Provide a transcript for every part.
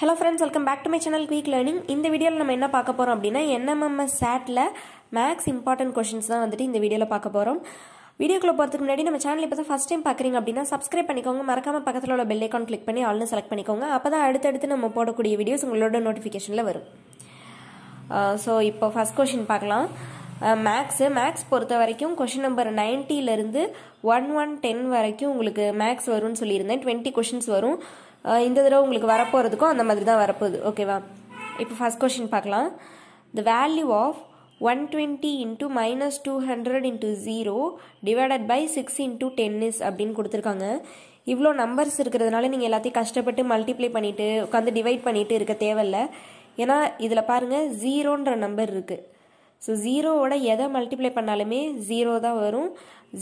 Hello friends welcome back to my channel quick learning இந்த வீடியோவில் நம்ம என்ன பார்க்க போகிறோம் அப்படின்னா என்எம்எம்எஸ் சேட்டில் மேக்ஸ் இம்பார்ட்டன்ட் கொஷின்ஸ் தான் வந்துட்டு இந்த வீடியோவில் பார்க்க போகிறோம் வீடியோக்குள்ள போகிறதுக்கு முன்னாடி நம்ம சேனல் இப்போ தான் ஃபஸ்ட் டைம் பார்க்குறீங்க அப்படின்னா சப்ஸ்கிரைப் பண்ணிக்கோங்க. மறக்காமல் பக்கத்தில் உள்ள பெல் ஐக்கான் கிளிக் பண்ணி ஆல்னு செலக்ட் பண்ணிக்கோங்க. அப்போ தான் அடுத்தடுத்து நம்ம போடக்கூடிய வீடியோஸ் உங்களோட நோட்டிஃபிகேஷனில் வரும். ஸோ இப்போ ஃபஸ்ட் கொஷின் பார்க்கலாம். மேக்ஸு மேக்ஸ் பொறுத்த வரைக்கும் கொஷின் நம்பர் நைன்ட்டிலேருந்து ஒன் ஒன் டென் வரைக்கும் உங்களுக்கு மேக்ஸ் வரும்னு சொல்லியிருந்தேன். டுவெண்ட்டி கொஷின்ஸ் வரும். இந்த தடவை உங்களுக்கு வரப்போகிறதுக்கும் அந்த மாதிரி தான் வரப்போகுது. ஓகேவா இப்போ ஃபஸ்ட் கொஷின் பார்க்கலாம். The value of one twenty into minus two hundred into zero divided by six into ten is அப்படின்னு கொடுத்துருக்காங்க. இவ்வளோ நம்பர்ஸ் இருக்கிறதுனால நீங்கள் எல்லாத்தையும் கஷ்டப்பட்டு மல்டிப்ளை பண்ணிவிட்டு உட்காந்து டிவைட் பண்ணிட்டு இருக்க தேவையில்ல. ஏன்னா இதில் பாருங்கள் ஜீரோன்ற நம்பர் இருக்குது ஸோ ஜீரோவோட எதை மல்டிப்ளை பண்ணாலுமே ஜீரோ தான் வரும்.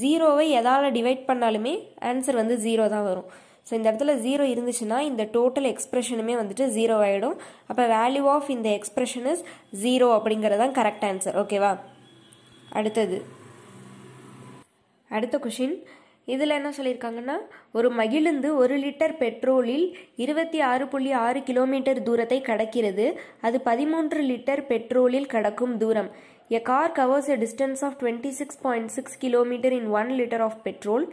ஜீரோவை எதால் டிவைட் பண்ணாலுமே ஆன்சர் வந்து ஜீரோ தான் வரும். ஸோ இந்த இடத்துல ஜீரோ இருந்துச்சுன்னா இந்த டோட்டல் எக்ஸ்பிரஷனுமே வந்துட்டு ஜீரோ ஆகிடும் அப்போ வேல்யூ ஆஃப் இந்த எக்ஸ்பிரஷன் இஸ் ஜீரோ அப்படிங்கிறது தான் கரெக்ட் ஆன்சர் ஓகேவா அடுத்தது. அடுத்த கொஷின் இதில் என்ன சொல்லியிருக்காங்கன்னா ஒரு மகிழுந்து ஒரு லிட்டர் பெட்ரோலில் இருபத்தி ஆறு புள்ளி ஆறு கிலோமீட்டர் தூரத்தை கடக்கிறது. அது பதிமூன்று லிட்டர் பெட்ரோலில் கடக்கும் தூரம். A car covers a distance of twenty six point six kilometre in one litre of petrol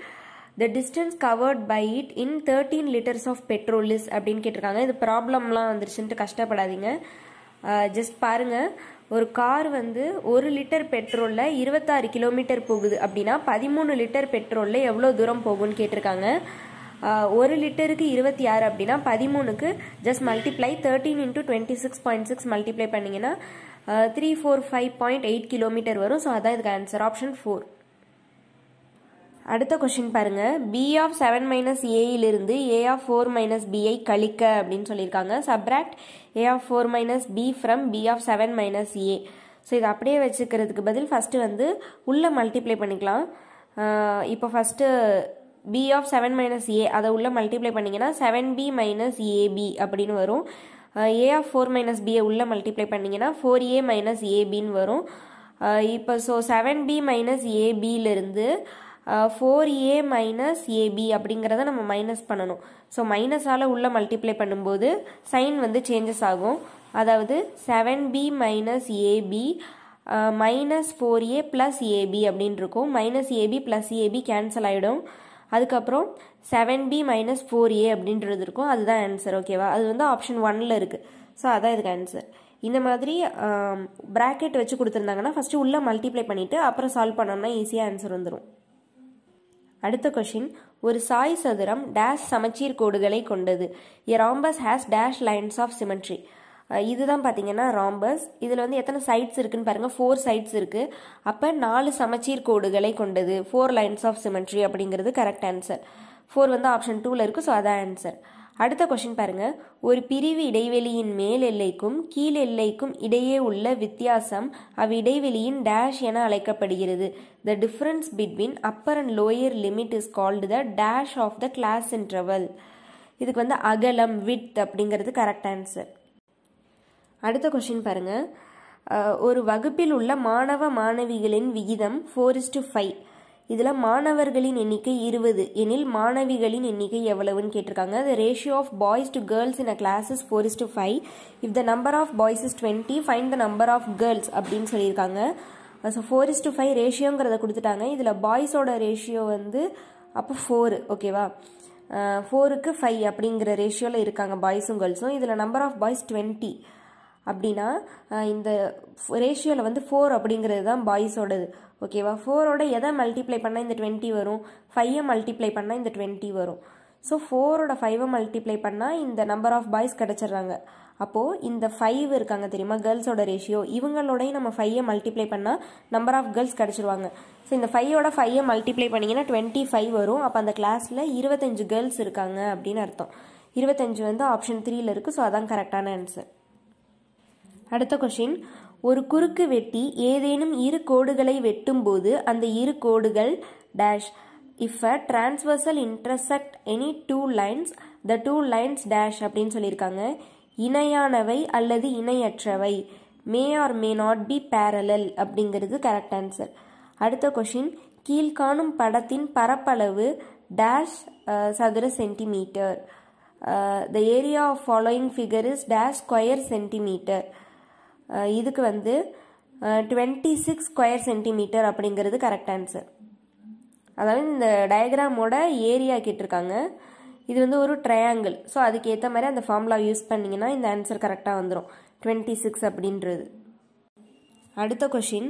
the distance covered by it in thirteen litres of petrol is அப்படின்னு கேட்டிருக்காங்க. இது ப்ராப்ளம்லாம் வந்துருச்சுன்ட்டு கஷ்டப்படாதீங்க. ஜஸ்ட் பாருங்க. ஒரு கார் வந்து ஒரு லிட்டர் பெட்ரோலில் இருபத்தாறு கிலோமீட்டர் போகுது அப்படின்னா பதிமூணு லிட்டர் பெட்ரோலில் எவ்வளோ தூரம் போகும்னு கேட்டிருக்காங்க. ஒரு லிட்டருக்கு இருபத்தி ஆறு அப்படின்னா பதிமூணுக்கு just multiply thirteen into twenty six point six multiply பண்ணிங்கன்னா three four five point eight kilometre வரும். ஸோ அதான் இதுக்கு ஆன்சர் ஆப்ஷன் ஃபோர் அடுத்த கொஷின் பாருங்க. B of seven minus ஏயிலிருந்து A of four minus B கழிக்க அப்படின்னு சொல்லியிருக்காங்க. Subtract A of four minus B from B of seven minus A so இதை அப்படியே வச்சுக்கிறதுக்கு பதில் ஃபஸ்ட்டு வந்து உள்ளே மல்டிப்ளை பண்ணிக்கலாம். இப்போ first B of seven minus A அதை உள்ளே மல்டிப்ளை பண்ணிங்கன்னா செவன் பி மைனஸ் ஏபி அப்படின்னு வரும். ஏ ஆஃப் ஃபோர் மைனஸ் பியை உள்ளே மல்டிப்ளை பண்ணிங்கன்னா ஃபோர் ஏ மைனஸ் ஏபின்னு வரும். இப்போ so seven B minus ஏபியிலிருந்து four A minus A B அப்படிங்கிறத நம்ம மைனஸ் பண்ணணும். ஸோ மைனஸால் உள்ள மல்டிப்ளை பண்ணும்போது சைன் வந்து சேஞ்சஸ் ஆகும். அதாவது seven B minus A B minus four A plus A B அப்படின்னு இருக்கும். Minus A B plus A B cancel ஆகிடும் அதுக்கப்புறம் seven B minus four A அப்படின்றது இருக்கும். அதுதான் ஆன்சர் ஓகேவா அது வந்து ஆப்ஷன் ஒன்னில் இருக்குது ஸோ அதான் இதுக்கு ஆன்சர் இந்த மாதிரி ப்ராக்கெட் வச்சு கொடுத்துருந்தாங்கன்னா ஃபஸ்ட்டு உள்ளே மல்டிப்ளை பண்ணிவிட்டு அப்புறம் சால்வ் பண்ணோம்னா ஈஸியாக ஆன்சர் வந்துடும் அடுத்த கொஷின் ஒரு சாய் சதுரம் டேஷ் சமச்சீர் கோடுகளை கொண்டது. A rhombus has dash lines of symmetry இதுதான் பார்த்தீங்கன்னா ராம்பஸ் இதில் வந்து எத்தனை சைட்ஸ் இருக்குன்னு பாருங்கள் ஃபோர் சைட்ஸ் இருக்குது அப்போ நாலு சமச்சீர் கோடுகளை கொண்டது. ஃபோர் லைன்ஸ் ஆஃப் சிமெட்ரி அப்படிங்கிறது கரெக்ட் ஆன்சர் ஃபோர் வந்து ஆப்ஷன் டூவில் இருக்குது ஸோ அதான் ஆன்சர் அடுத்த கொஷின் பாருங்க. ஒரு பிரிவு இடைவெளியின் மேல் எல்லைக்கும் கீழ் எல்லைக்கும் இடையே உள்ள வித்தியாசம் அவ்விடைவெளியின் டேஷ் என அழைக்கப்படுகிறது. The difference between upper and lower limit is called the dash of the class interval இதுக்கு வந்து அகலம் வித் அப்படிங்கிறது கரெக்ட் ஆன்சர் அடுத்த கொஷின் பாருங்க. ஒரு வகுப்பில் உள்ள மாணவ மாணவிகளின் விகிதம் ஃபோர் இஸ் டு ஃபைவ் இதில் மாணவர்களின் எண்ணிக்கை இருபது. எனில் மாணவிகளின் எண்ணிக்கை எவ்வளவுன்னு கேட்டிருக்காங்க. The ratio of boys to girls in a classes four is to five if the number of boys is twenty find the number of girls அப்படின்னு சொல்லியிருக்காங்க. So four is to five ரேஷியோங்கிறத கொடுத்துட்டாங்க. இதில் பாய்ஸோட ரேஷியோ வந்து அப்போ four ஓகேவா ஃபோருக்கு five அப்படிங்கிற ரேஷியோவில் இருக்காங்க பாய்ஸும் கேர்ள்ஸும் இதில் நம்பர் ஆஃப் பாய்ஸ் டுவெண்ட்டி அப்படின்னா இந்த ரேஷியோவில் வந்து ஃபோர் அப்படிங்கிறது தான் பாய்ஸோடது ஓகேவா ஃபோரோட எதை மல்டிப்ளை பண்ணால் இந்த டுவெண்ட்டி வரும்? ஃபைவை மல்டிப்ளை பண்ணால் இந்த டுவெண்ட்டி வரும். ஸோ ஃபோரோட ஃபைவை மல்டிப்ளை பண்ணால் இந்த நம்பர் ஆஃப் பாய்ஸ் கிடச்சிட்றாங்க. அப்போது இந்த ஃபைவ் இருக்காங்க தெரியுமா? கேர்ள்ஸோட ரேஷியோ இவங்களோடையும் நம்ம ஃபைவை மல்டிப்ளை பண்ணால் நம்பர் ஆஃப் கேர்ள்ஸ் கிடச்சிருவாங்க. ஸோ இந்த ஃபைவோட ஃபைவை மல்டிப்ளை பண்ணிங்கன்னா டுவெண்ட்டி ஃபைவ் வரும். அப்போ அந்த கிளாஸில் இருபத்தஞ்சு கேர்ள்ஸ் இருக்காங்க அப்படின்னு அர்த்தம். இருபத்தஞ்சு வந்து ஆப்ஷன் த்ரீயில் இருக்குது ஸோ அதான் கரெக்டான ஆன்சர் அடுத்த கொஷின் ஒரு குறுக்கு வெட்டி ஏதேனும் இரு கோடுகளை வெட்டும்போது அந்த இரு கோடுகள் dash if a transversal intersect any two lines the two lines dash அப்படின்னு சொல்லியிருக்காங்க. இணையானவை அல்லது இணையற்றவை. May or may not be parallel அப்படிங்கிறது கரெக்ட் ஆன்சர் அடுத்த கொஷின் கீழ்காணும் படத்தின் பரப்பளவு டேஷ் சதுர centimetre the area of following figure is dash square centimetre இதுக்கு வந்து டுவெண்ட்டி சிக்ஸ் ஸ்கொயர் சென்டிமீட்டர் அப்படிங்கிறது கரெக்ட் ஆன்சர் அதாவது இந்த டயக்ராமோட ஏரியா கேட்டிருக்காங்க. இது வந்து ஒரு ட்ரையாங்கிள் ஸோ அதுக்கு ஏற்ற மாதிரி அந்த ஃபார்முலா யூஸ் பண்ணிங்கன்னா இந்த ஆன்சர் கரெக்டாக வந்துடும் டுவெண்ட்டி சிக்ஸ் அப்படின்றது. அடுத்த கொஷின்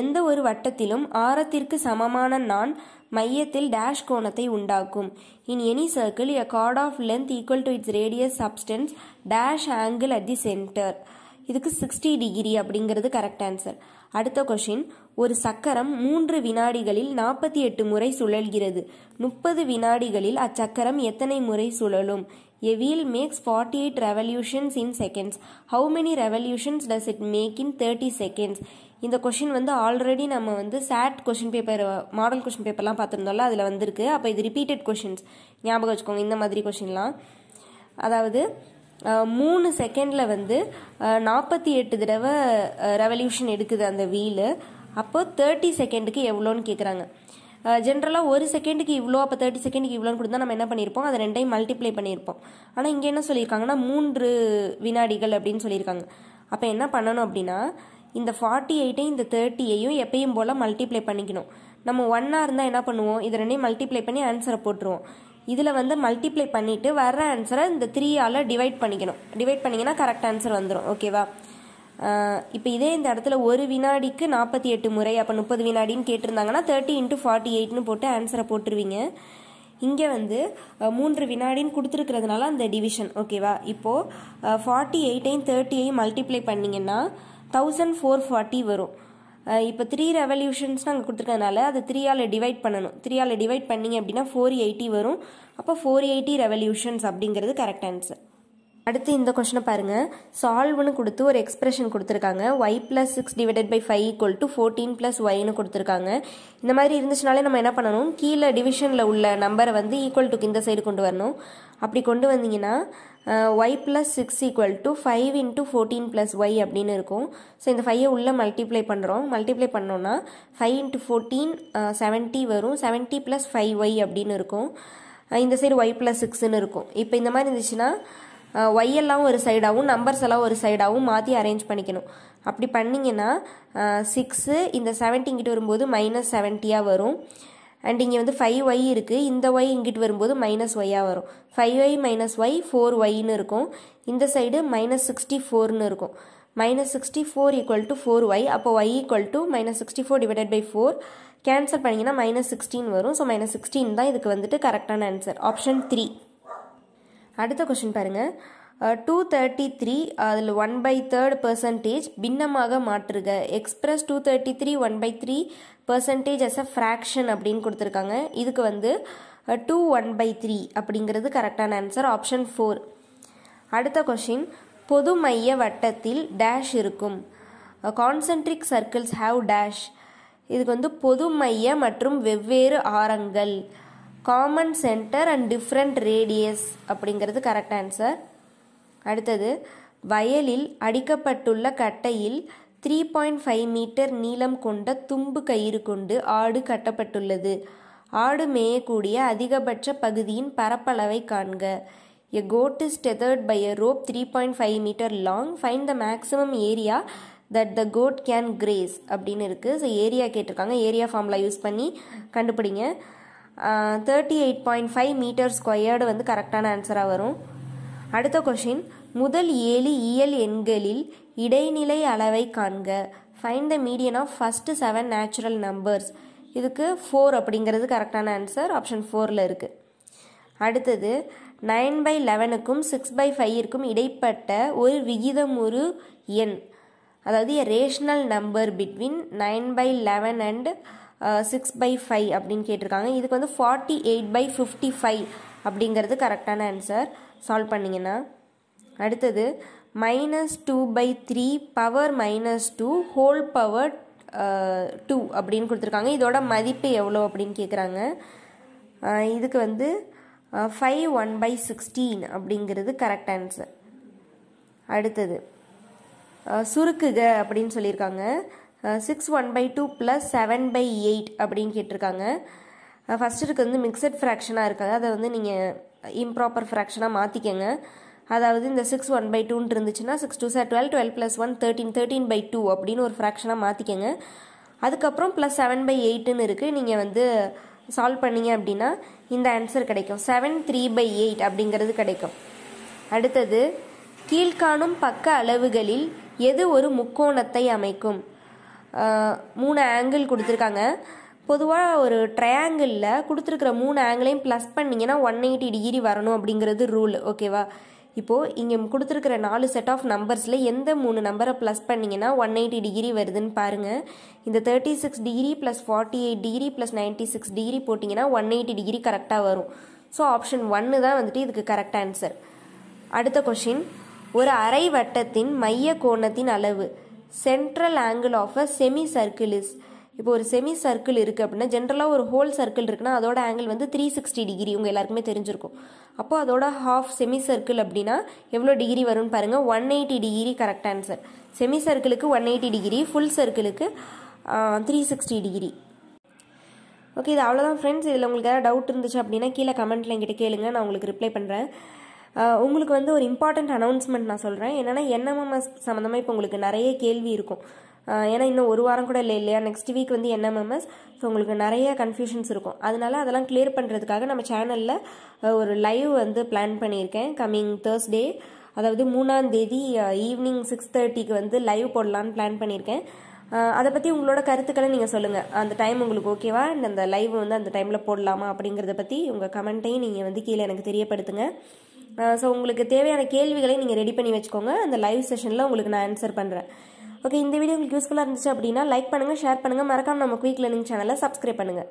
எந்த ஒரு வட்டத்திலும் ஆரத்திற்கு சமமான நான் மையத்தில் டேஷ் கோணத்தை உண்டாக்கும். In any circle a chord of length equal to its radius substance dash angle at the centre இதுக்கு சிக்ஸ்டி டிகிரி அப்படிங்கிறது கரெக்ட் ஆன்சர் அடுத்த கொஷின் ஒரு சக்கரம் மூன்று வினாடிகளில் நாற்பத்தி எட்டு முறை சுழல்கிறது. முப்பது வினாடிகளில் அச்சக்கரம் எத்தனை முறை சுழலும்? A wheel makes forty eight revolutions in seconds how many revolutions does it make in thirty seconds இந்த கொஷின் வந்து ஆல்ரெடி நம்ம வந்து set question paper model question பேப்பர்லாம் பார்த்துருந்தோம்ல அதில் வந்திருக்கு. அப்போ இது ரிப்பீட்டட் கொஷின்ஸ் ஞாபகம் வச்சுக்கோங்க இந்த மாதிரி கொஷின்லாம் அதாவது மூணு செகண்டில் வந்து நாற்பத்தி எட்டு தடவை ரெவல்யூஷன் எடுக்குது அந்த வீலு அப்போ தேர்ட்டி செகண்டுக்கு எவ்வளோன்னு கேட்குறாங்க ஜென்ரலாக ஒரு செகண்டுக்கு இவ்வளோ அப்போ தேர்ட்டி செகண்டுக்கு இவ்வளோன்னு கொடுத்தா நம்ம என்ன பண்ணியிருப்போம் அதை ரெண்டையும் மல்டிப்ளை பண்ணியிருப்போம் ஆனால் இங்கே என்ன சொல்லியிருக்காங்கன்னா மூன்று வினாடிகள் அப்படின்னு சொல்லியிருக்காங்க அப்போ என்ன பண்ணணும் அப்படின்னா இந்த ஃபார்ட்டி எயிட்டையும் இந்த தேர்ட்டியையும் எப்பயும் போல் மல்டிப்ளை பண்ணிக்கணும். நம்ம ஒன்னாக இருந்தால் என்ன பண்ணுவோம்? இது ரெண்டையும் மல்டிப்ளை பண்ணி ஆன்சரை போட்டுருவோம். இதில் வந்து மல்டிப்ளை பண்ணிவிட்டு வர்ற ஆன்சரை இந்த த்ரீயால் டிவைட் பண்ணிக்கணும். டிவைட் பண்ணிங்கன்னா கரெக்ட் ஆன்சர் வந்துடும் ஓகேவா இப்போ இதே இந்த இடத்துல ஒரு வினாடிக்கு நாற்பத்தி எட்டு முறை அப்போ முப்பது வினாடின்னு கேட்டிருந்தாங்கன்னா தேர்ட்டி இன்ட்டு ஃபார்ட்டி எயிட்னு போட்டு ஆன்சரை போட்டுருவீங்க. இங்கே வந்து மூன்று வினாடின்னு கொடுத்துருக்கிறதுனால அந்த டிவிஷன் ஓகேவா இப்போது ஃபார்ட்டி எயிட்டையும் தேர்ட்டியையும் மல்டிப்ளை பண்ணிங்கன்னா தௌசண்ட் ஃபோர் ஃபார்ட்டி வரும். இப்போ த்ரீ ரெவல்யூஷன்ஸ் நாங்கள் கொடுத்துருக்கனால அதை த்ரீயால் டிவைட் பண்ணணும். த்ரீயால் டிவைட் பண்ணிங்க அப்படின்னா ஃபோர் எயிட்டி வரும். அப்போ ஃபோர் எயிட்டி ரெவல்யூஷன்ஸ் அப்படிங்கிறது கரெக்ட் ஆன்சர் அடுத்து இந்த கொஷனை பாருங்க. சால்வ்னு கொடுத்து ஒரு எக்ஸ்பிரஷன் கொடுத்துருக்காங்க. Y plus six divided by five equal to fourteen plus ஒய்னு கொடுத்துருக்காங்க. இந்த மாதிரி இருந்துச்சுனாலே நம்ம என்ன பண்ணணும்? கீழே டிவிஷனில் உள்ள நம்பரை வந்து ஈக்குவல் டுக்கு இந்த சைடு கொண்டு வரணும். அப்படி கொண்டு வந்தீங்கன்னா Y plus six equal to five into fourteen plus Y அப்படின்னு இருக்கும். ஸோ இந்த ஃபைவை உள்ளே மல்டிப்ளை பண்ணுறோம் மல்டிப்ளை பண்ணோன்னா ஃபைவ் இன்ட்டு ஃபோர்டீன் செவன்ட்டி வரும். செவன்ட்டி ப்ளஸ் ஃபைவ் ஒய் அப்படின்னு இருக்கும். இந்த சைடு ஒய் ப்ளஸ் சிக்ஸ்னு இருக்கும். இப்போ இந்த மாதிரி இருந்துச்சுன்னா ஒய் எல்லாம் ஒரு சைடாகவும் நம்பர்ஸ் எல்லாம் ஒரு சைடாகவும் மாற்றி அரேஞ்ச் பண்ணிக்கணும். அப்படி பண்ணிங்கன்னா சிக்ஸு இந்த செவன்ட்டி இங்கிட்டு வரும்போது மைனஸ் செவன்ட்டியாக வரும். அண்ட் இங்கே வந்து ஃபைவ் ஒய் இருக்குது இந்த ஒய் இங்கிட்டு வரும்போது மைனஸ் ஒய்யாக வரும். Five Y minus Y four ஒய்னு இருக்கும். இந்த சைடு மைனஸ் சிக்ஸ்டி ஃபோர்னு இருக்கும். Minus sixty four equal to four Y அப்போ Y equal to minus sixty four divided by four cancel பண்ணிங்கன்னா மைனஸ் சிக்ஸ்டீன் வரும். ஸோ மைனஸ் சிக்ஸ்டீன் தான் இதுக்கு வந்துட்டு கரெக்டான ஆன்சர் ஆப்ஷன் த்ரீ அடுத்த கொஷின் பாருங்கள் டூ தேர்ட்டி த்ரீ அதில் ஒன் பை தேர்ட் பர்சன்டேஜ் பின்னமாக மாற்றுக. Express two thirty three one by three percentage as a fraction அப்படின்னு கொடுத்துருக்காங்க. இதுக்கு வந்து டூ ஒன் பை த்ரீ அப்படிங்கிறது கரெக்டான ஆன்சர் ஆப்ஷன் ஃபோர் அடுத்த கொஷின் பொது மைய வட்டத்தில் டேஷ் இருக்கும். கான்சென்ட்ரிக் சர்க்கிள்ஸ் ஹாவ் டேஷ் இதுக்கு வந்து பொது மைய மற்றும் வெவ்வேறு ஆரங்கள். Common centre and different radius அப்படிங்கிறது கரெக்ட் ஆன்சர் அடுத்தது வயலில் அடிக்கப்பட்டுள்ள கட்டையில் த்ரீ பாயிண்ட் ஃபைவ் மீட்டர் நீளம் கொண்ட தும்பு கயிறு கொண்டு ஆடு கட்டப்பட்டுள்ளது. ஆடு மேயக்கூடிய அதிகபட்ச பகுதியின் பரப்பளவை காண்க. A goat is tethered by a rope three point five metre long find the maximum area that the goat can graze அப்படின்னு இருக்குது ஸோ ஏரியா கேட்டிருக்காங்க. ஏரியா ஃபார்முலா யூஸ் பண்ணி கண்டுபிடிங்க. Thirty eight point five metre squared வந்து கரெக்டான ஆன்சராக வரும். அடுத்த question முதல் ஏழு இயல் எண்களில் இடைநிலை அளவை காண்க. Find the median of first seven natural numbers இதுக்கு ஃபோர் அப்படிங்கிறது கரெக்டான ஆன்சர் ஆப்ஷன் ஃபோரில் இருக்குது அடுத்தது நைன் பை லெவனுக்கும் சிக்ஸ் பை ஃபைவிற்கும் இடைப்பட்ட ஒரு விகிதம் ஒரு எண். அதாவது a rational number between nine by eleven and six by five அப்படின்னு கேட்டிருக்காங்க. இதுக்கு வந்து forty eight by fifty five அப்படிங்கிறது கரெக்டான ஆன்சர் சால்வ் பண்ணிங்கன்னா. அடுத்தது minus two by three power minus two whole power two அப்படின்னு கொடுத்துருக்காங்க. இதோட மதிப்பு எவ்வளோ அப்படின்னு கேட்குறாங்க இதுக்கு வந்து ஃபைவ் ஒன் பை சிக்ஸ்டீன் அப்படிங்கிறது கரெக்ட் ஆன்சர் அடுத்தது சுருக்குக அப்படின்னு சொல்லியிருக்காங்க. Six one by two plus seven by eight அப்படின்னு கேட்டிருக்காங்க. ஃபஸ்ட் இருக்கு வந்து மிக்சட் ஃப்ராக்ஷனாக இருக்காது. அதை வந்து நீங்கள் இம்ப்ராப்பர் ஃப்ராக்ஷனாக மாற்றிக்கங்க அதாவது இந்த சிக்ஸ் ஒன் பை டூன்ட்டு இருந்துச்சுன்னா six two sir twelve twelve plus one thirteen thirteen by two அப்படின்னு ஒரு ஃப்ராக்ஷனாக மாற்றிக்கங்க அதுக்கப்புறம் ப்ளஸ் செவன் பை எயிட்டுன்னு இருக்குது நீங்கள் வந்து சால்வ் பண்ணீங்க அப்படின்னா இந்த ஆன்சர் கிடைக்கும். செவன் த்ரீ பை எயிட் அப்படிங்கிறது கிடைக்கும். அடுத்தது கீழ்காணும் பக்க அளவுகளில் எது ஒரு முக்கோணத்தை அமைக்கும்? மூணு ஆங்கிள் கொடுத்துருக்காங்க. பொதுவாக ஒரு ட்ரையாங்கிளில் கொடுத்துருக்குற மூணு ஆங்கிளையும் ப்ளஸ் பண்ணிங்கன்னா ஒன் எயிட்டி டிகிரி வரணும் அப்படிங்கிறது ரூல் ஓகேவா இப்போது இங்கே கொடுத்துருக்குற நாலு செட் ஆஃப் நம்பர்ஸில் எந்த மூணு நம்பரை ப்ளஸ் பண்ணிங்கன்னா ஒன் எயிட்டி டிகிரி வருதுன்னு பாருங்கள் இந்த thirty six degree plus forty eight degree plus ninety six degree போட்டிங்கன்னா ஒன் எயிட்டி டிகிரி கரெக்டாக வரும். ஸோ ஆப்ஷன் ஒன்று தான் வந்துட்டு இதுக்கு கரெக்ட் ஆன்சர் அடுத்த கொஷின் ஒரு அரை வட்டத்தின் மைய கோணத்தின் அளவு. Central angle of a semi circle is இப்போ ஒரு செமி சர்க்கிள் இருக்குது அப்படின்னா ஜென்ரலாக ஒரு ஹோல் சர்க்கிள் இருக்குன்னா அதோட ஆங்கிள் வந்து த்ரீ சிக்ஸ்டி டிகிரி உங்கள் எல்லாருக்குமே தெரிஞ்சிருக்கும். அப்போ அதோட ஹாஃப் செமி சர்க்கிள் அப்படின்னா எவ்வளோ டிகிரி வரும்னு பாருங்கள் one eighty degree correct answer semi சர்க்கிளுக்கு one eighty degree full சர்க்கிளுக்கு த்ரீ சிக்ஸ்டி டிகிரி ஓகே இது அவ்வளோதான் ஃப்ரெண்ட்ஸ் இதில் உங்களுக்கு ஏதாவது டவுட் இருந்துச்சு அப்படின்னா கீழே கமெண்ட்டில் என்கிட்ட கேளுங்க. நான் உங்களுக்கு ரிப்ளை பண்ணுறேன் உங்களுக்கு வந்து ஒரு இம்பார்ட்டண்ட் அனௌன்ஸ்மெண்ட் நான் சொல்கிறேன் என்னென்னா என்எம்எம்எஸ் சம்மந்தமாக இப்போ உங்களுக்கு நிறைய கேள்வி இருக்கும். ஏன்னா இன்னும் ஒரு வாரம் கூட இல்லை இல்லையா? நெக்ஸ்ட் வீக் வந்து என்எம்எம்எஸ் ஸோ உங்களுக்கு நிறைய கன்ஃபியூஷன்ஸ் இருக்கும். அதனால அதெல்லாம் கிளியர் பண்ணுறதுக்காக நம்ம சேனலில் ஒரு லைவ் வந்து பிளான் பண்ணியிருக்கேன். கம்மிங் தேர்ஸ்டே அதாவது மூணாம் தேதி ஈவினிங் சிக்ஸ் தேர்ட்டிக்கு வந்து லைவ் போடலான்னு பிளான் பண்ணியிருக்கேன். அதை பற்றி உங்களோட கருத்துக்களை நீங்கள் சொல்லுங்கள் அந்த டைம் உங்களுக்கு ஓகேவா அந்த லைவ் வந்து அந்த டைமில் போடலாமா? அப்படிங்கிறத பற்றி உங்கள் கமெண்ட்டையும் நீங்கள் வந்து கீழே எனக்கு தெரியப்படுத்துங்க. ஸோ உங்களுக்கு தேவையான கேள்விகளை நீங்கள் ரெடி பண்ணி வச்சுக்கோங்க. அந்த லைவ் செஷனில் உங்களுக்கு நான் ஆன்சர் பண்ணுறேன் ஓகே இந்த வீடியோ உங்களுக்கு யூஸ்ஃபுல்லாக இருந்துச்சு அப்படின்னா லைக் பண்ணுங்கள் ஷேர் பண்ணுங்கள் மறக்காமல் நம்ம குயிக் லேர்னிங் சேனலை சப்ஸ்கிரைப் பண்ணுங்கள்